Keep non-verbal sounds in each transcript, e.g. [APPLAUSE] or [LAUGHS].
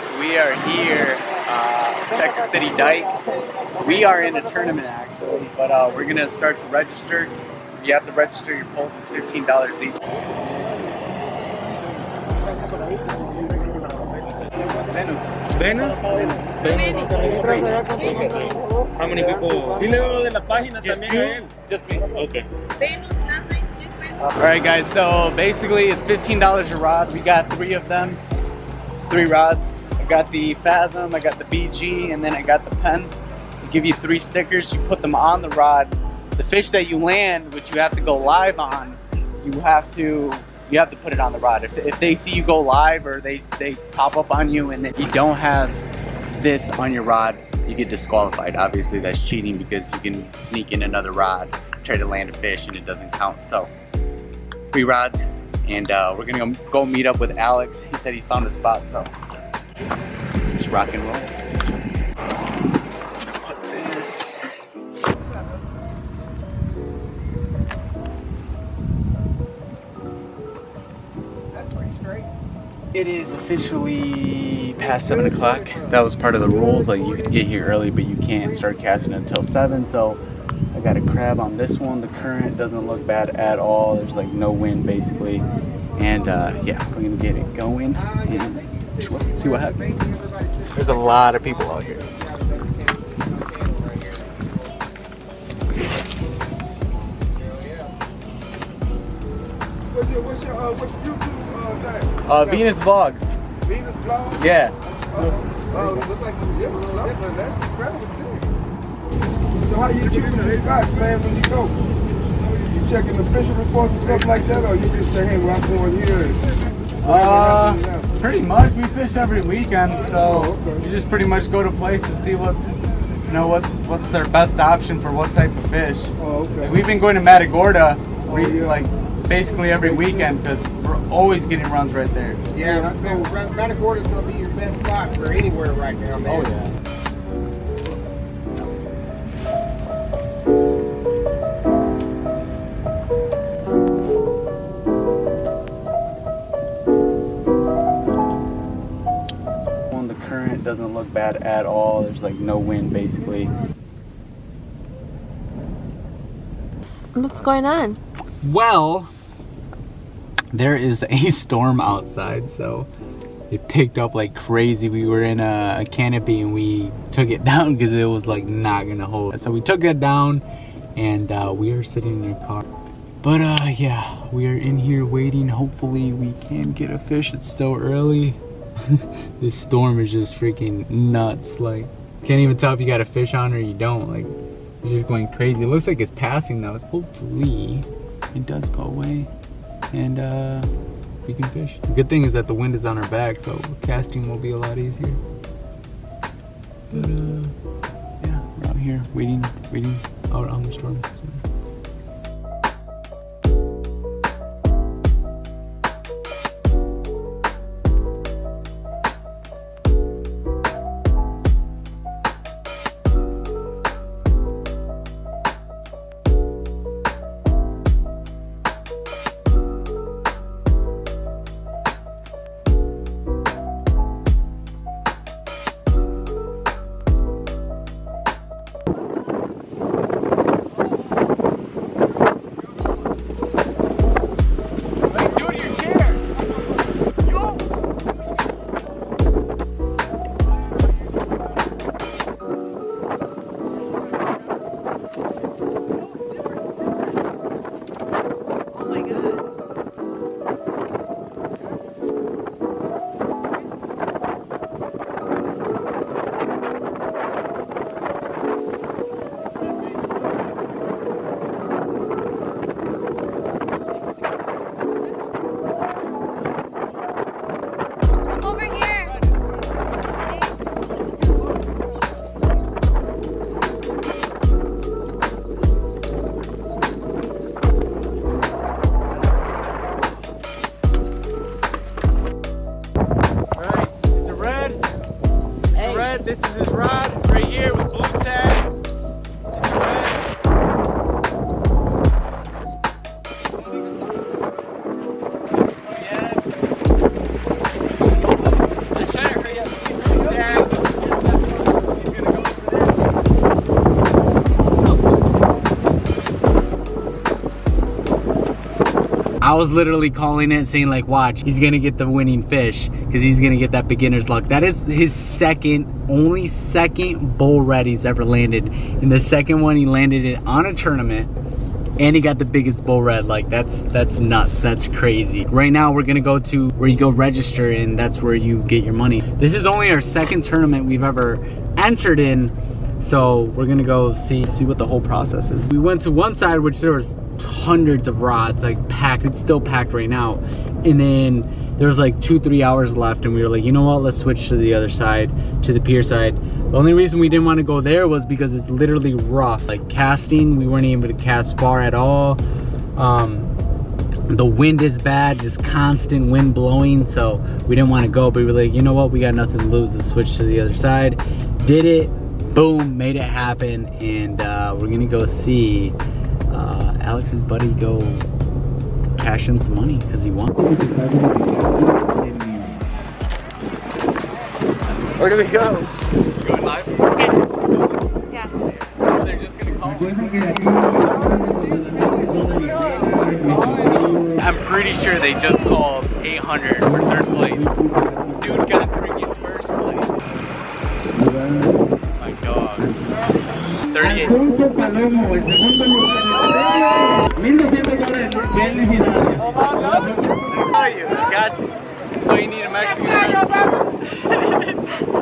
guys, we are here, uh, Texas City Dike. We are in a tournament actually, but uh, we're gonna start to register. You have to register your poles, it's $15 each. Venus? How many people? Dile lo de la página también a él. Just me. Okay. Alright guys, so basically it's $15 a rod. We got three of them, three rods. I got the Fathom, I got the BG, and then I got the Penn. They give you three stickers, you put them on the rod. The fish that you land, which you have to go live on, you have to you have to put it on the rod. If, if they see you go live or they, they pop up on you and then you don't have this on your rod, you get disqualified. Obviously that's cheating because you can sneak in another rod, try to land a fish and it doesn't count. So three rods and uh, we're gonna go meet up with Alex. He said he found a spot, so let's rock and roll. Put this. That's pretty straight. It is officially past seven o'clock. That was part of the rules. Like you could get here early, but you can't start casting until seven. So I got a crab on this one. The current doesn't look bad at all. There's like no wind basically. And uh, yeah, we're gonna get it going and see what happens. There's a lot of people out here. What's your, uh, what's YouTube uh. Uh, Venus Vlogs. Venus Vlog? Yeah. Oh, it look like you it was something. That crap was big. So how you choosing the spots, man, when you go? You checking the fishing reports and stuff like that, or you just say, hey, well, I'm going here? Uh, pretty much. We fish every weekend, so you just pretty much go to place and see what, you know, what what's our best option for what type of fish. Oh, okay. We've been going to Matagorda, Oh, yeah. like basically every weekend because we're always getting runs right there. Yeah, man, Matagorda's gonna be your best spot for anywhere right now, man. Oh yeah. Doesn't look bad at all. There's like no wind basically. What's going on? Well, there is a [LAUGHS] storm outside, so it picked up like crazy. We were in a, a canopy and we took it [LAUGHS] down because it was like not gonna hold. So we took that down and uh, we are sitting in your car. But uh, yeah, we are in here waiting. Hopefully, we can get a fish. It's still early. [LAUGHS] this storm is just freaking nuts. Like, can't even tell if you got a fish on or you don't. Like, it's just going crazy. It looks like it's passing though. It's hopefully it does go away and uh, we can fish. The good thing is that the wind is on our back, so casting will be a lot easier. But uh, yeah, we're out here waiting, waiting out on the storm. So. Was literally calling it saying like, watch, he's gonna get the winning fish because he's gonna get that beginner's luck. That is his second, only second bull red he's ever landed. And the second one he landed it on a tournament and he got the biggest bull red like that's that's nuts. That's crazy. Right now we're gonna go to where you go register and that's where you get your money. This is only our second tournament we've ever entered in so we're gonna go see see what the whole process is we went to one side which there was hundreds of rods like packed it's still packed right now and then there was like two three hours left and we were like you know what let's switch to the other side to the pier side the only reason we didn't want to go there was because it's literally rough. Like casting, we weren't able to cast far at all. Um, the wind is bad, just constant wind blowing. So we didn't want to go, but we were like, you know what? We got nothing to lose. Let's switch to the other side. Did it, boom, made it happen. And uh, we're going to go see uh, Alex's buddy go cash in some money because he won. Where do we go? Going live? Yeah. They're just gonna call I'm pretty sure they just called 800 for third place. Dude got freaking first place. My dog. 38. Alfonso Palomo, el segundo lugar. 1200 dólares. Felicidades. Oh, you. Got you. So you need a Mexican. [LAUGHS]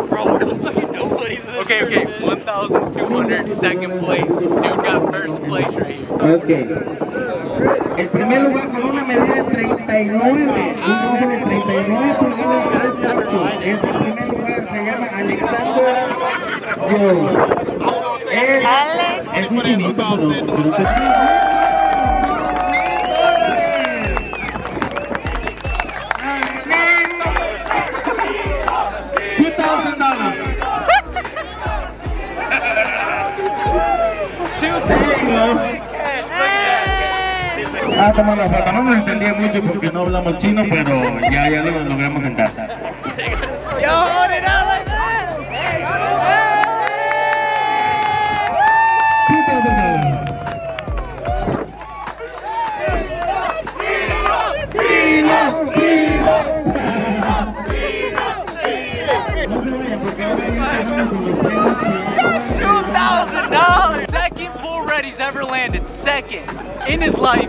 Bro, where the fucking nobody's in this Okay, okay. 1,200 second place. Dude got first place right here. Ok. El primer lugar con una medida de 39. Un de 39 Alex. el go. Ah, toma la foto. No nos entendía mucho porque no hablamos chino, pero ya, ya lo logramos sentar. Hold $2,000! Second bull red he's ever landed, second in his life.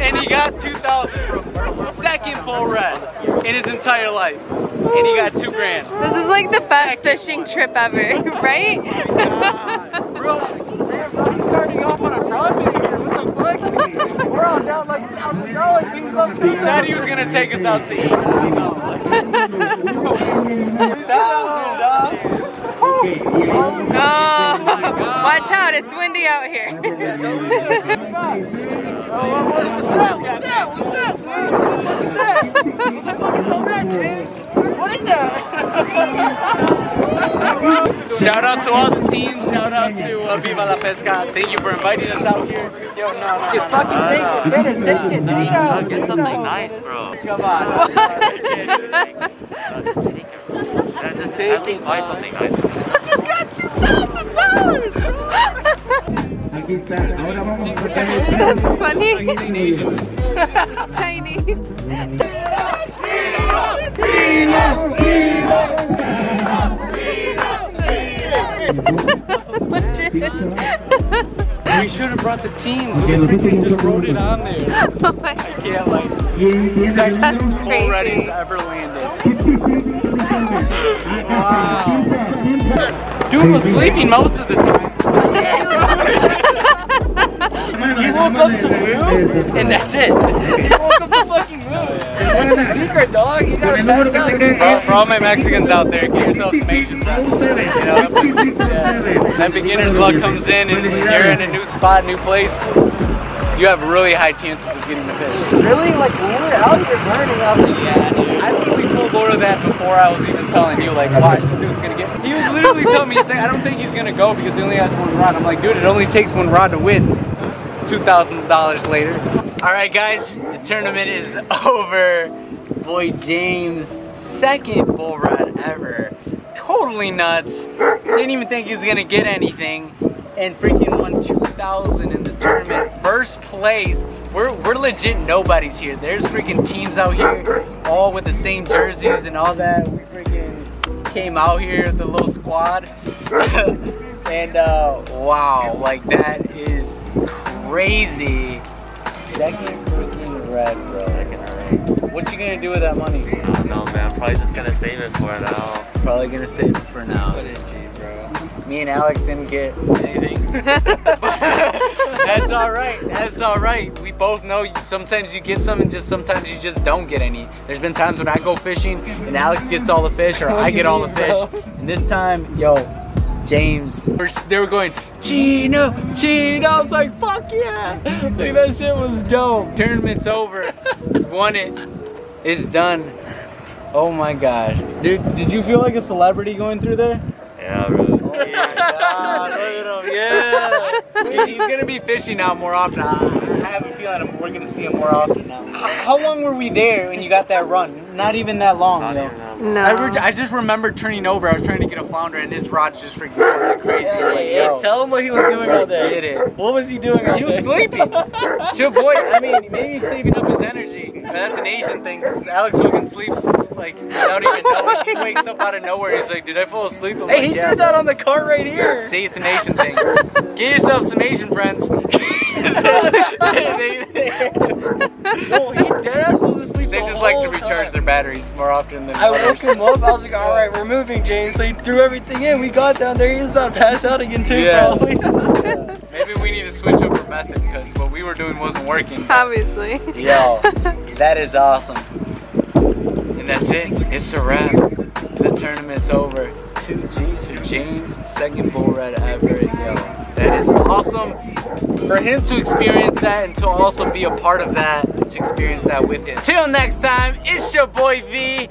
and he got 2,000 from second bull red in his entire life. And he got two grand. This is like the best fishing one. trip ever, [LAUGHS] right? Oh Bro, he's starting off on a profit the fuck? We're all down like thousand dollars. He said he was gonna take us out to eat. Thousand dollars. [LAUGHS] Oh, watch out, it's windy out here. What's that? What's that? What's that, dude? What's that? What the fuck is all that, James? What is that? Shout out to all the teams. Shout out to uh, Viva La Pesca. Thank you for inviting us out here. Yo, no, no, no. fucking take it. Finish, take it. Take out. Get something nice, bro. Come on. [LAUGHS] Just take it. Buy something nice. You got two thousand dollars, Aquí está. Ahora vamos a sacar el That's funny. [LAUGHS] It's Chinese. We should have brought the teams. Últimos Just wrote it on there. [LAUGHS] Oh my I can't like ¿Quién tiene el second That's crazy. already ever landed. [LAUGHS] Pincha. Dude was sleeping most of the time. [LAUGHS] He woke up to move, and that's it. For, for all my Mexicans out there, get yourself some Asian friends. You know, yeah. that beginner's luck comes in, and you're in a new spot, new place. You have really high chances of getting the fish. Really? Like when we were out here learning, I was like, Yeah, dude. I literally told Laura that before I was even telling you, like, watch, this dude's gonna get. He was literally telling me, he's like, I don't think he's gonna go because he only has one rod. I'm like, dude, it only takes one rod to win. $2,000 later. All right, guys, the tournament is [LAUGHS] over. Boy, James, second bull rod ever. Totally nuts. Didn't even think he was gonna get anything. And freaking won 2,000 in the tournament. First place we're we're legit nobodies here. There's freaking teams out here, all with the same jerseys and all that. We freaking came out here, the little squad, [LAUGHS] and uh, wow, like that is crazy. Second freaking red, bro. What you gonna do with that money? I don't know, man. I'm probably just gonna save it for now. Probably gonna save it for now. bro. Me and Alex didn't get anything. [LAUGHS] That's all right. That's all right. We both know sometimes you get some and just sometimes you just don't get any. There's been times when I go fishing and Alex gets all the fish or I get all the fish. [LAUGHS] And this time, yo, James, they were going, Chino, Chino. I was like, fuck yeah. Like that shit was dope. Tournament's over. Won it. It's done. Oh my gosh. Dude, did you feel like a celebrity going through there? Yeah, bro. Oh my god, look at him, yeah. He- He's gonna be fishing now more often. I have a feeling we're gonna see him more often now. How how long were we there when you got that run? Not even that long, Not though. Even that No. I, re- I just remember turning over. I was trying to get a flounder, and his rod's just freaking going like crazy. like, yo, Tell him what he was doing all day. Get it. What was he doing all He was sleeping. [LAUGHS] Chill boy, I mean, maybe he's saving up his energy. But that's an Asian thing. 'cause Alex fucking sleeps like without even knowing. He wakes up out of nowhere. He's like, "Did I fall asleep?" I'm Hey, like, he yeah. did that on the cart right here. See, it's an Asian thing. Get yourself some Asian friends. [LAUGHS] they, they, No, he dead ass was asleep. they the just like to recharge time. their batteries more often than I woke others. him up. I was like, all right, we're moving, James. So he threw everything in. We got down there. He was about to pass out again too, Yes. probably. Maybe we need to switch up our method because what we were doing wasn't working. Obviously. Yo, [LAUGHS] that is awesome. And that's it. It's a wrap. The tournament's over. James, second bull red ever. Yo, that is awesome. For him to experience that and to also be a part of that, to experience that with him. Till next time, it's your boy V.